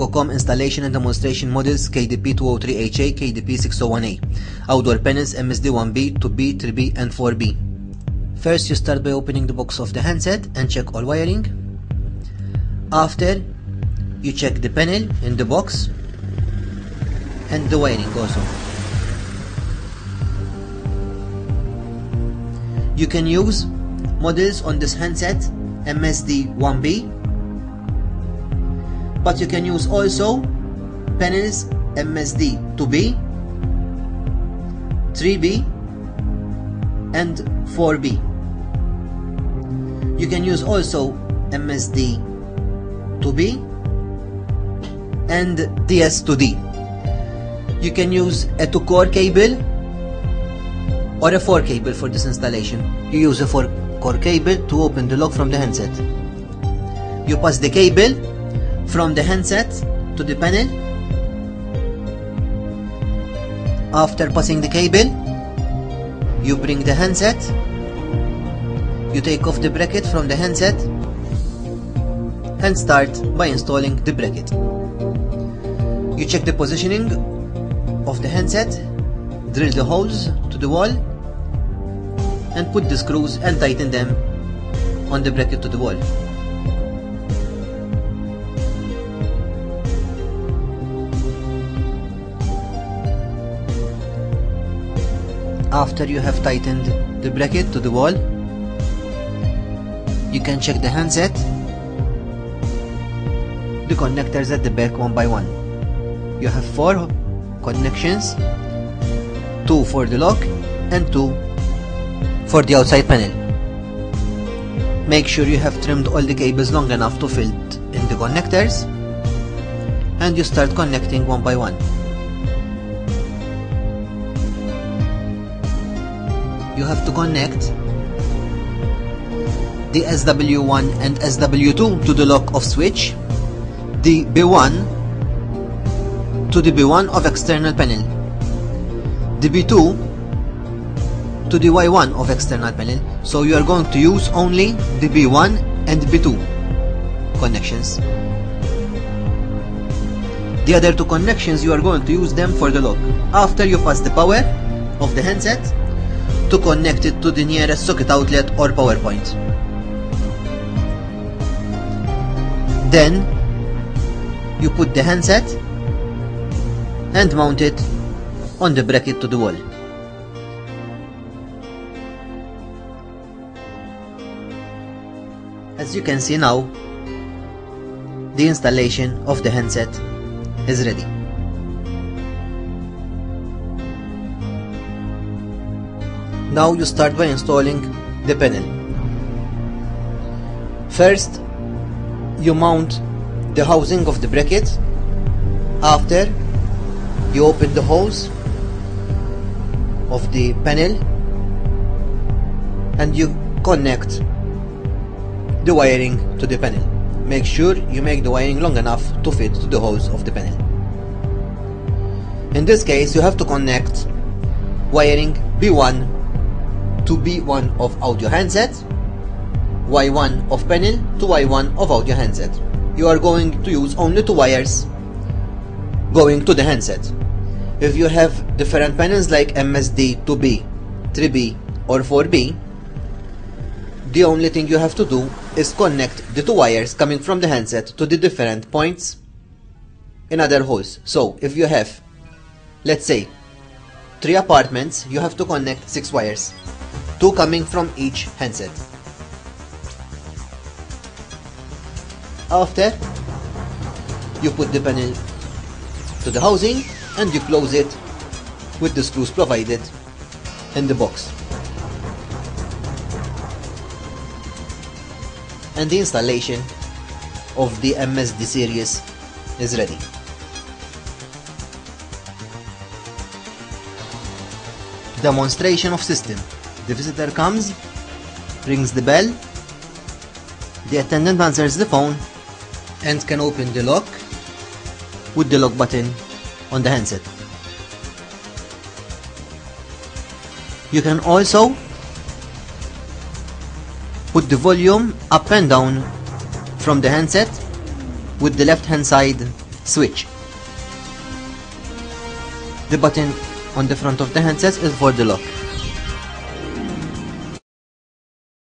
KOCOM installation and demonstration models KDP203HA, KDP601A, outdoor panels MSD1B, 2B, 3B and 4B. First you start by opening the box of the handset and check all wiring. After you check the panel in the box and the wiring also. You can use models on this handset MSD1B but you can use also panels MSD 2B, 3B and 4B. You can use also MSD 2B and DS2D. You can use a 2 core cable or a 4 cable for this installation. You use a 4 core cable to open the lock from the handset. You pass the cable from the handset to the panel. After passing the cable, you bring the handset, you take off the bracket from the handset and start by installing the bracket. You check the positioning of the handset, drill the holes to the wall and put the screws and tighten them on the bracket to the wall. After you have tightened the bracket to the wall, you can check the handset, the connectors at the back one by one. You have four connections, two for the lock and two for the outside panel. Make sure you have trimmed all the cables long enough to fit in the connectors and you start connecting one by one. You have to connect the SW1 and SW2 to the lock of switch, the B1 to the B1 of external panel, the B2 to the Y1 of external panel. So you are going to use only the B1 and B2 connections. The other two connections you are going to use them for the lock. After you pass the power of the handset, to connect it to the nearest socket outlet or power point. Then you put the handset and mount it on the bracket to the wall. As you can see now, the installation of the handset is ready. Now you start by installing the panel. First, you mount the housing of the bracket. After, you open the hose of the panel and you connect the wiring to the panel. Make sure you make the wiring long enough to fit to the hose of the panel. In this case, you have to connect wiring B1 to B1 of audio handset, Y1 of panel to Y1 of audio handset. You are going to use only two wires going to the handset. If you have different panels like MSD 2B, 3B or 4B, the only thing you have to do is connect the two wires coming from the handset to the different points in other holes. So if you have, let's say, three apartments, you have to connect six wires two coming from each handset. After, you put the panel to the housing and you close it with the screws provided in the box. And the installation of the MSD series is ready. Demonstration of system the visitor comes, rings the bell, the attendant answers the phone and can open the lock with the lock button on the handset. You can also put the volume up and down from the handset with the left hand side switch. The button on the front of the handset is for the lock.